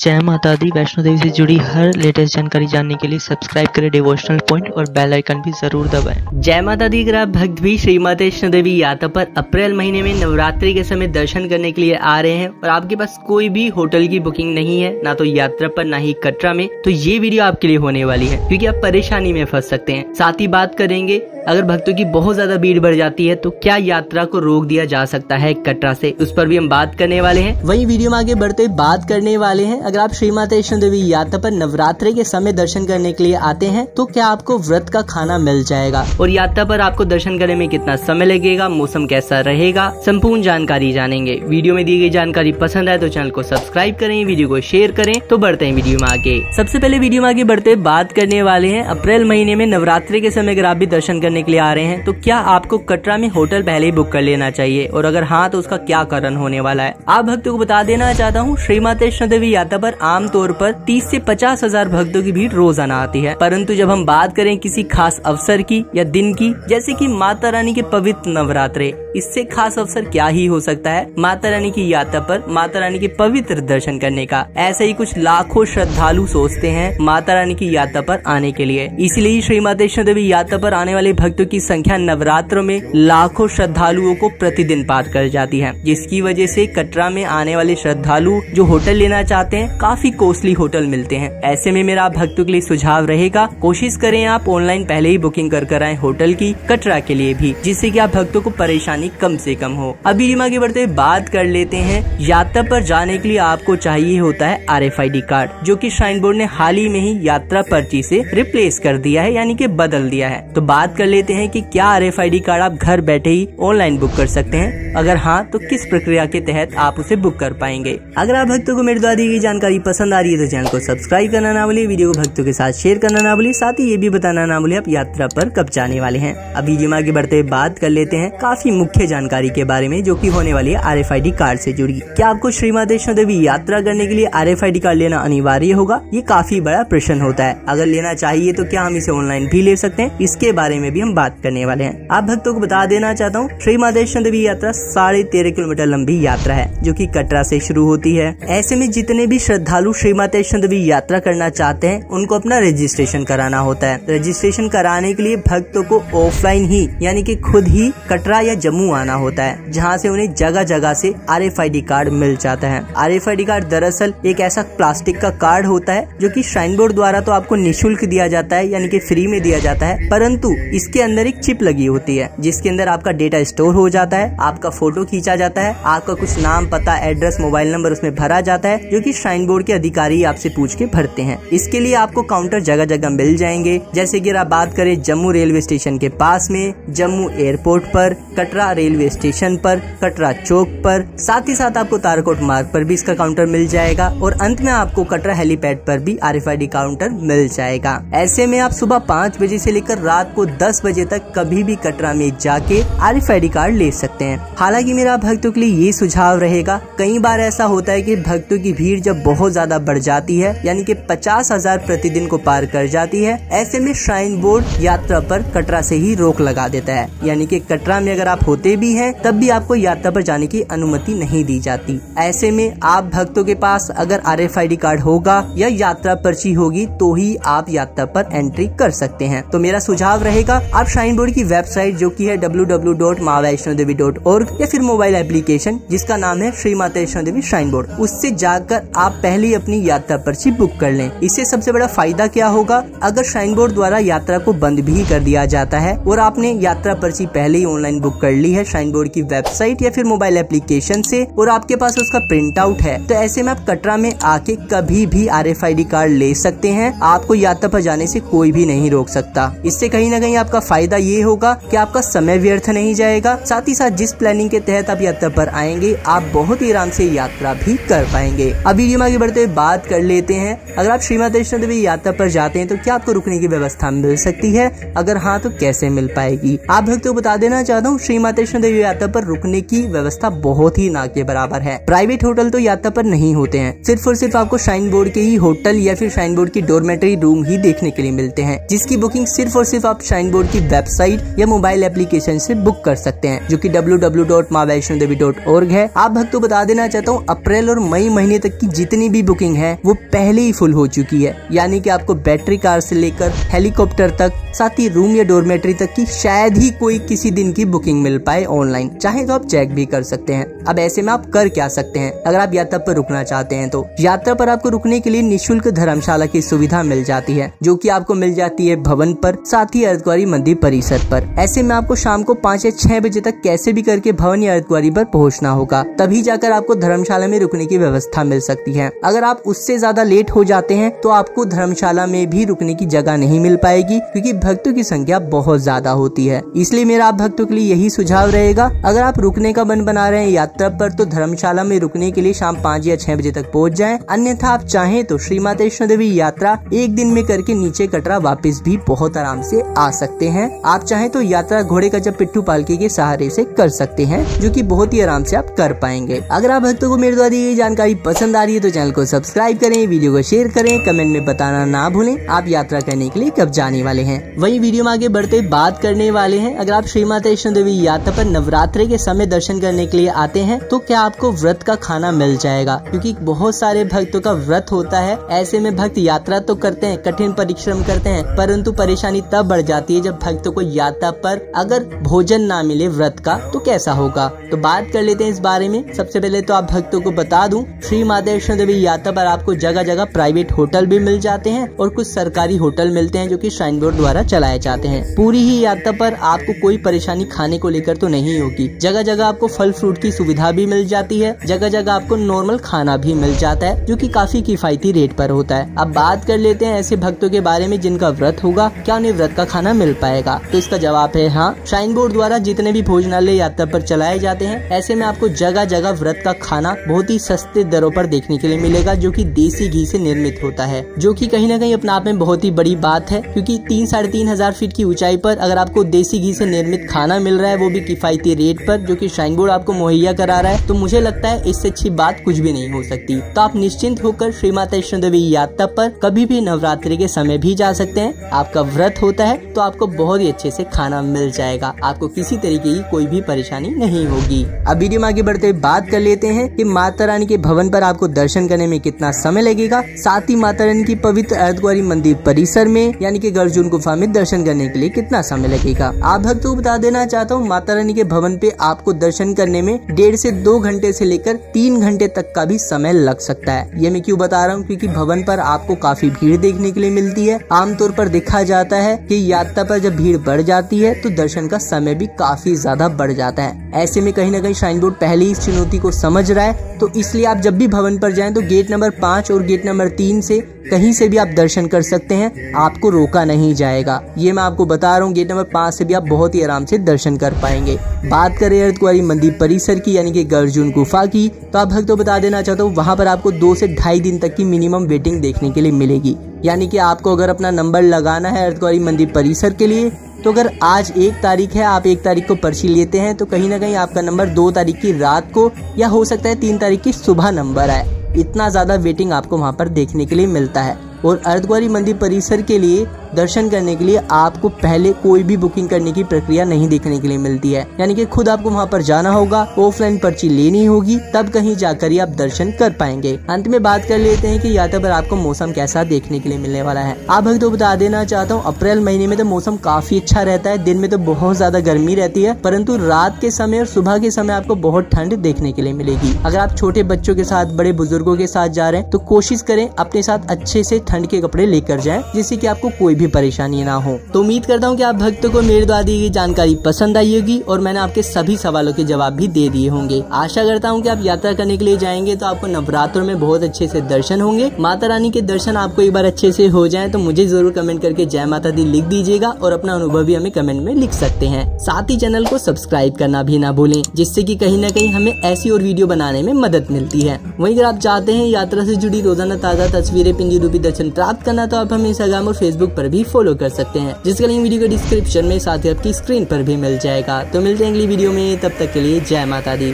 जय माता दी। वैष्णो देवी से जुड़ी हर लेटेस्ट जानकारी जानने के लिए सब्सक्राइब करें डिवोशनल पॉइंट और बेल आइकन भी ज़रूर दबाएँ। जय माता दी। अगर आप भक्त भी श्री माता वैष्णो देवी यात्रा पर अप्रैल महीने में नवरात्रि के समय दर्शन करने के लिए आ रहे हैं और आपके पास कोई भी होटल की बुकिंग नहीं है, ना तो यात्रा पर, ना ही कटरा में तो ये वीडियो आपके लिए होने वाली है, क्यूँकी आप परेशानी में फंस सकते हैं। साथ ही बात करेंगे अगर भक्तों की बहुत ज़्यादा भीड़ बढ़ जाती है तो क्या यात्रा को रोक दिया जा सकता है कटरा से? उस पर भी हम बात करने वाले हैं। वही वीडियो में आगे बढ़ते बात करने वाले हैं। अगर आप श्री माता वैष्णो देवी यात्रा पर नवरात्रि के समय दर्शन करने के लिए आते हैं तो क्या आपको व्रत का खाना मिल जाएगा? और यात्रा पर आपको दर्शन करने में कितना समय लगेगा मौसम कैसा रहेगा संपूर्ण जानकारी जानेंगे। वीडियो में दी गई जानकारी पसंद आए तो चैनल को सब्सक्राइब करें वीडियो को शेयर करें तो बढ़ते हैं वीडियो में आगे। सबसे पहले वीडियो में आगे बढ़ते बात करने वाले हैं। अप्रैल महीने में नवरात्रि के समय अगर आप भी दर्शन करने के लिए आ रहे हैं तो क्या आपको कटरा में होटल पहले ही बुक कर लेना चाहिए? और अगर हाँ तो उसका क्या कारण होने वाला है? आप भक्तों को बता देना चाहता हूँ श्री माता वैष्णो देवी यात्रा पर आमतौर पर 30 से पचास हज़ार भक्तों की भीड़ रोज़ाना आती है। परंतु जब हम बात करें किसी खास अवसर की या दिन की, जैसे कि माता रानी के पवित्र नवरात्रे, इससे खास अवसर क्या ही हो सकता है? माता रानी की यात्रा पर माता रानी के पवित्र दर्शन करने का। ऐसे ही कुछ लाखों श्रद्धालु सोचते हैं माता रानी की यात्रा पर आने के लिए। इसलिए श्री माता वैष्णो देवी यात्रा पर आने वाले भक्तों की संख्या नवरात्रों में लाखों श्रद्धालुओं को प्रतिदिन पार कर जाती है, जिसकी वजह से कटरा में आने वाले श्रद्धालु जो होटल लेना चाहते हैं, काफ़ी कॉस्टली होटल मिलते हैं। ऐसे में मेरा भक्तों के लिए सुझाव रहेगा, कोशिश करें आप ऑनलाइन पहले ही बुकिंग कर कर आए होटल की, कटरा के लिए भी, जिससे की आप भक्तों को परेशानी कम से कम हो। अभी आगे बढ़ते बात कर लेते हैं, यात्रा पर जाने के लिए आपको चाहिए होता है आर कार्ड, जो की श्राइन बोर्ड ने हाल ही में ही यात्रा पर्ची से रिप्लेस कर दिया है, यानी कि बदल दिया है। तो बात कर लेते हैं कि क्या आर एफ़ कार्ड आप घर बैठे ही ऑनलाइन बुक कर सकते हैं। अगर हाँ तो किस प्रक्रिया के तहत आप उसे बुक कर पाएँगे? अगर आप भक्तों को मेरे द्वारा दी गई जानकारी पसंद आ रही है तो चैनल को सब्सक्राइब करना ना भूलिए, वीडियो को भक्तों के साथ शेयर करना ना भूलिए, साथ ही ये भी बताना ना भूलिए, आप यात्रा पर कब जाने वाले हैं। अभी जिमा आगे बढ़ते बात कर लेते हैं काफ़ी मुख्य जानकारी के बारे में, जो की होने वाली आर कार्ड से जुड़ी। क्या आपको श्री वैष्णो देवी यात्रा करने के लिए आर एफ़ कार्ड लेना अनिवार्य होगा? ये काफ़ी बड़ा प्रश्न होता है। अगर लेना चाहिए तो क्या हम इसे ऑनलाइन भी ले सकते हैं? इसके बारे में भी हम बात करने वाले हैं। आप भक्तों को बता देना चाहता हूँ श्री वैष्णो देवी यात्रा साढ़े तेरह किलोमीटर लंबी यात्रा है, जो की कटरा से शुरू होती है। ऐसे में जितने भी श्रद्धालु श्री वैष्णो देवी यात्रा करना चाहते हैं, उनको अपना रजिस्ट्रेशन कराना होता है। रजिस्ट्रेशन कराने के लिए भक्तों को ऑफलाइन ही, यानी कि खुद ही कटरा या जम्मू आना होता है, जहाँ से उन्हें जगह जगह से आर कार्ड मिल जाता है। आर कार्ड दरअसल एक ऐसा प्लास्टिक का कार्ड होता है, जो की श्राइन बोर्ड द्वारा तो आपको निःशुल्क दिया जाता है, यानी कि फ्री में दिया जाता है, परंतु इसके अंदर एक चिप लगी होती है, जिसके अंदर आपका डेटा स्टोर हो जाता है, आपका फ़ोटो खींचा जाता है, आपका कुछ नाम, पता एड्रेस मोबाइल नंबर उसमें भरा जाता है, जो की श्राइन बोर्ड के अधिकारी आपसे पूछ के भरते हैं। इसके लिए आपको काउंटर जगह जगह मिल जाएँगे, जैसे की आप बात करें जम्मू रेलवे स्टेशन के पास में, जम्मू एयरपोर्ट पर, कटरा रेलवे स्टेशन पर, कटरा चौक पर, साथ ही साथ आपको तारकोट मार्ग पर भी इसका काउंटर मिल जाएगा, और अंत में आपको कटरा हेलीपैड पर भी आर काउंटर मिल जाएगा। ऐसे में आप सुबह पाँच बजे से लेकर रात को दस बजे तक कभी भी कटरा में जाके आर एफ़ कार्ड ले सकते हैं। हालाँकि मेरा भक्तों के लिए ये सुझाव रहेगा, कई बार ऐसा होता है कि भक्तों की भीड़ जब बहुत ज़्यादा बढ़ जाती है, यानी कि पचास हज़ार प्रतिदिन को पार कर जाती है, ऐसे में श्राइन बोर्ड यात्रा पर कटरा से ही रोक लगा देता है। यानी कि कटरा में अगर आप होते भी हैं, तब भी आपको यात्रा पर जाने की अनुमति नहीं दी जाती। ऐसे में आप भक्तों के पास अगर आर एफ़ कार्ड होगा या यात्रा पर्ची होगी तो ही आप यात्रा पर एंट्री कर सकते हैं। तो मेरा सुझाव रहेगा आप श्राइन बोर्ड की वेबसाइट जो की है डब्ल्यू डब्ल्यू डॉट माँ वैष्णो देवी डॉट org या फिर मोबाइल एप्लीकेशन जिसका नाम है श्री माता वैष्णो देवी श्राइन बोर्ड उससे जाकर आप पहले अपनी यात्रा पर्ची बुक कर लें। इससे सबसे बड़ा फ़ायदा क्या होगा? अगर श्राइन बोर्ड द्वारा यात्रा को बंद भी कर दिया जाता है और आपने यात्रा पर्ची पहले ही ऑनलाइन बुक कर ली है श्राइन बोर्ड की वेबसाइट या फिर मोबाइल एप्लीकेशन से और आपके पास उसका प्रिंट आउट है तो ऐसे में आप कटरा में आके कभी भी आर कार्ड ले सकते हैं। आपको यात्रा पर जाने से कोई भी नहीं रोक सकता। इससे कहीं ना कहीं आपका फ़ायदा ये होगा कि आपका समय व्यर्थ नहीं जाएगा। साथ ही साथ जिस प्लानिंग के तहत आप यात्रा पर आएँगे, आप बहुत ही आराम से यात्रा भी कर पाएँगे। अभी आगे बढ़ते बात कर लेते हैं। अगर आप श्रीमती वैष्णो देवी यात्रा पर जाते हैं तो क्या आपको रुकने की व्यवस्था मिल सकती है? अगर हाँ तो कैसे मिल पाएगी? आप भक्तों को बता देना चाहता हूँ, श्री माता वैष्णो देवी यात्रा पर रुकने की व्यवस्था बहुत ही ना के बराबर है। प्राइवेट होटल तो यात्रा पर नहीं होते हैं। सिर्फ़ और सिर्फ़ आपको श्राइन बोर्ड के ही होटल या फिर श्राइन बोर्ड की डोरमेटरी रूम ही देखने के लिए मिलते हैं, जिसकी बुकिंग सिर्फ़ और सिर्फ़ आप श्राइन बोर्ड बोर्ड की वेबसाइट या मोबाइल एप्लीकेशन से बुक कर सकते हैं, जो कि www.मावैष्णोदेवी.org है। आप भक्तों, बता देना चाहता हूँ, अप्रैल और मई महीने तक की जितनी भी बुकिंग है, वो पहले ही फुल हो चुकी है। यानी कि आपको बैटरी कार से लेकर हेलीकॉप्टर तक, साथ ही रूम या डोरमेट्री तक की शायद ही कोई किसी दिन की बुकिंग मिल पाए ऑनलाइन चाहे तो आप चेक भी कर सकते हैं। अब ऐसे में आप कर क्या सकते हैं? अगर आप यात्रा पर रुकना चाहते हैं तो यात्रा पर आपको रुकने के लिए निःशुल्क धर्मशाला की सुविधा मिल जाती है, जो कि आपको मिल जाती है भवन पर, साथ ही अर्धकुआरी मंदिर परिसर पर। ऐसे में आपको शाम को पाँच या छह बजे तक कैसे भी करके भवन या अर्धकुआरी पर पहुँचना होगा, तभी जाकर आपको धर्मशाला में रुकने की व्यवस्था मिल सकती है। अगर आप उससे ज़्यादा लेट हो जाते हैं तो आपको धर्मशाला में भी रुकने की जगह नहीं मिल पाएगी, क्योंकि भक्तों की संख्या बहुत ज़्यादा होती है। इसलिए मेरा आप भक्तों के लिए यही सुझाव रहेगा, अगर आप रुकने का मन बना रहे हैं यात्रा पर तो धर्मशाला में रुकने के लिए शाम पाँच या छह बजे तक पहुँच जाए। अन्यथा आप चाहें तो श्री माता वैष्णो देवी यात्रा एक दिन में करके नीचे कटरा वापस भी बहुत आराम से आ सकते हैं। आप चाहें तो यात्रा घोड़े का जब पिट्ठू पालकी के सहारे से कर सकते हैं, जो कि बहुत ही आराम से आप कर पाएँगे। अगर आप भक्तों को मेरे द्वारा दी जानकारी पसंद आ रही है तो चैनल को सब्सक्राइब करें, वीडियो को शेयर करें, कमेंट में बताना ना भूलें। आप यात्रा करने के लिए कब जाने वाले हैं? वही वीडियो में आगे बढ़ते बात करने वाले हैं। अगर आप श्री माता वैष्णो देवी यात्रा पर नवरात्रि के समय दर्शन करने के लिए आते हैं तो क्या आपको व्रत का खाना मिल जाएगा? क्योंकि बहुत सारे भक्तों का व्रत होता है। ऐसे में भक्त यात्रा तो करते हैं, कठिन परिश्रम करते हैं, परंतु परेशानी तब बढ़ जाती है जब भक्तों को यात्रा पर अगर भोजन ना मिले व्रत का तो कैसा होगा? तो बात कर लेते हैं इस बारे में। सबसे पहले तो आप भक्तों को बता दूँ, श्री माता वैष्णो देवी यात्रा पर आपको जगह जगह प्राइवेट होटल भी मिल जाते हैं और कुछ सरकारी होटल मिलते हैं जो कि श्राइन बोर्ड द्वारा चलाए जाते हैं। पूरी ही यात्रा पर आपको कोई परेशानी खाने को लेकर तो नहीं होगी। जगह जगह आपको फल फ्रूट की सुविधा भी मिल जाती है। जगह जगह आपको नॉर्मल खाना भी मिल जाता है, जो की काफ़ी किफायती रेट पर होता है। अब बात कर लेते हैं ऐसे भक्तों के बारे में जिनका व्रत होगा। क्या उन्हें व्रत का खाना मिल पाएगा। तो इसका जवाब है हाँ। श्राइन बोर्ड द्वारा जितने भी भोजनालय यात्रा पर चलाए जाते हैं, ऐसे में आपको जगह जगह व्रत का खाना बहुत ही सस्ते दरों पर देखने के लिए मिलेगा, जो कि देसी घी से निर्मित होता है, जो कि कहीं ना कहीं अपने आप में बहुत ही बड़ी बात है, क्योंकि तीन साढ़े तीन हज़ार फीट की ऊंचाई पर अगर आपको देसी घी से निर्मित खाना मिल रहा है, वो भी किफायती रेट पर, जो कि श्राइन बोर्ड आपको मुहैया करा रहा है तो मुझे लगता है इससे अच्छी बात कुछ भी नहीं हो सकती। तो आप निश्चिंत होकर श्री माता वैष्णो देवी यात्रा पर कभी भी नवरात्रि के समय भी जा सकते हैं। आपका व्रत होता है तो आपको बहुत ही अच्छे से खाना मिल जाएगा। आपको किसी तरीके की कोई भी परेशानी नहीं होगी। अब वीडियो में आगे बढ़ते हुए बात कर लेते हैं कि माता रानी के भवन पर आपको दर्शन करने में कितना समय लगेगा। साथ ही माता रानी की पवित्र अर्धकुआरी मंदिर परिसर में, यानी कि गर्जुन गुफा में दर्शन करने के लिए कितना समय लगेगा। आप भक्तों को बता देना चाहता हूँ, माता रानी के भवन पे आपको दर्शन करने में डेढ़ से दो घंटे से लेकर तीन घंटे तक का भी समय लग सकता है। ये मैं क्यों बता रहा हूँ? क्योंकि भवन पर आपको काफ़ी भीड़ देखने के लिए मिलती है। आमतौर पर देखा जाता है कि यात्रा पर जब भीड़ बढ़ जाती है तो दर्शन का समय भी काफ़ी ज़्यादा बढ़ जाता है। ऐसे में कहीं ना कहीं श्राइन बोर्ड पहले इस चुनौती को समझ रहा है। तो इसलिए आप जब भी भवन पर जाएँ तो गेट नंबर पाँच और गेट नंबर तीन से कहीं से भी आप दर्शन कर सकते हैं। आपको रोका नहीं जाएगा। ये मैं आपको बता रहा हूँ गेट नंबर पाँच से भी आप बहुत ही आराम से दर्शन कर पाएँगे। बात करें अर्धकुआरी मंदिर परिसर की, यानी कि गर्जुन गुफा की तो आप भक्तों बता देना चाहता हूँ, वहाँ पर आपको दो से ढाई दिन तक की मिनिमम वेटिंग देखने के लिए मिलेगी। यानी कि आपको अगर अपना नंबर लगाना है अर्धकुआरी मंदिर परिसर के लिए तो अगर आज एक तारीख है, आप एक तारीख को पर्ची लेते हैं तो कहीं ना कहीं आपका नंबर दो तारीख की रात को, या हो सकता है तीन तारीख की सुबह नंबर आए। इतना ज़्यादा वेटिंग आपको वहाँ पर देखने के लिए मिलता है। और अर्धकुआरी मंदिर परिसर के लिए दर्शन करने के लिए आपको पहले कोई भी बुकिंग करने की प्रक्रिया नहीं देखने के लिए मिलती है। यानी कि खुद आपको वहाँ पर जाना होगा ऑफलाइन पर्ची लेनी होगी, तब कहीं जाकर ही आप दर्शन कर पाएँगे। अंत में बात कर लेते हैं कि यात्रा पर आपको मौसम कैसा देखने के लिए मिलने वाला है। आप तो बता देना चाहता हूँ, अप्रैल महीने में तो मौसम काफ़ी अच्छा रहता है, दिन में तो बहुत ज़्यादा गर्मी रहती है, परंतु रात के समय और सुबह के समय आपको बहुत ठंड देखने के लिए मिलेगी। अगर आप छोटे बच्चों के साथ, बड़े बुज़ुर्गों के साथ जा रहे हैं तो कोशिश करें अपने साथ अच्छे से ठंड के कपड़े लेकर जाए, जिससे की आपको कोई भी परेशानी ना हो। तो उम्मीद करता हूँ कि आप भक्तों को मेरे द्वारा दी गई जानकारी पसंद आई होगी और मैंने आपके सभी सवालों के जवाब भी दे दिए होंगे। आशा करता हूँ कि आप यात्रा करने के लिए जाएँगे तो आपको नवरात्र में बहुत अच्छे से दर्शन होंगे। माता रानी के दर्शन आपको एक बार अच्छे से हो जाए तो मुझे ज़रूर कमेंट करके जय माता दी लिख दीजिएगा और अपना अनुभव भी हमें कमेंट में लिख सकते हैं। साथ ही चैनल को सब्सक्राइब करना भी ना भूलें, जिससे कि कहीं ना कहीं हमें ऐसी और वीडियो बनाने में मदद मिलती है। वहीं अगर आप चाहते हैं यात्रा से जुड़ी रोज़ाना ताज़ा तस्वीरें, पिंडी रूपी दर्शन प्राप्त करना तो आप हमें इंस्टाग्राम और फेसबुक पर भी फॉलो कर सकते हैं, जिसका लिंक वीडियो के डिस्क्रिप्शन में साथ ही आपकी स्क्रीन पर भी मिल जाएगा। तो मिलते हैं अगली वीडियो में, तब तक के लिए जय माता दी।